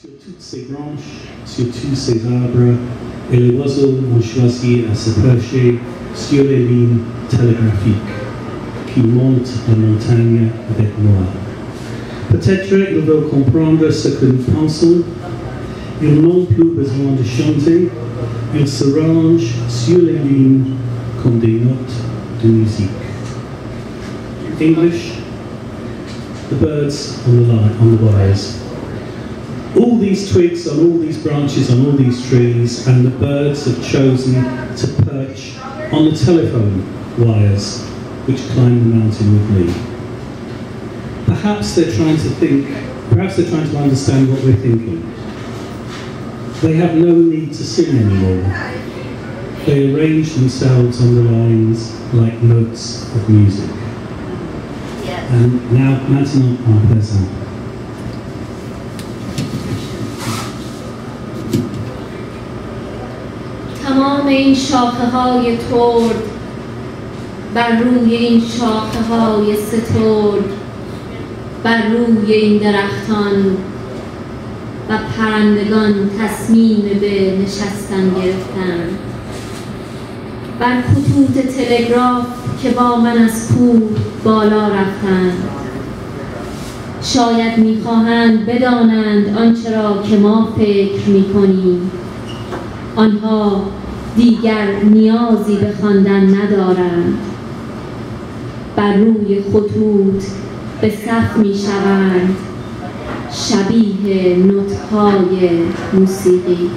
Sur toutes ces branches, sur tous ces arbres, et les oiseaux ont choisi à se percher sur les lignes télégraphiques qui montent la montagne avec moi. Peut-être ils veulent comprendre ce que nous pensons. Ils n'ont plus besoin de chanter. Ils se rangent sur les lignes comme des notes de musique. English, the birds on the line, on the wires. All these twigs on all these branches on all these trees, and the birds have chosen to perch on the telephone wires which climb the mountain with me. Perhaps they're trying to think, perhaps they're trying to understand what we're thinking. They have no need to sing anymore. They arrange themselves on the lines like notes of music. And now, maintenant, en présent. تمام این شاخه های ترد بر روی این شاخه های سترد بر روی این درختان و پرندگان تصمیم به نشستن گرفتن. بر خطوط تلگراف که با من از کوه بالا رفتند. شاید می‌خواهند بدانند آنچه را که ما فکر می‌کنیم. آنها دیگر نیازی به خواندن ندارند. بر روی خطوط به صف می شوند شبیه نوت‌های موسیقی.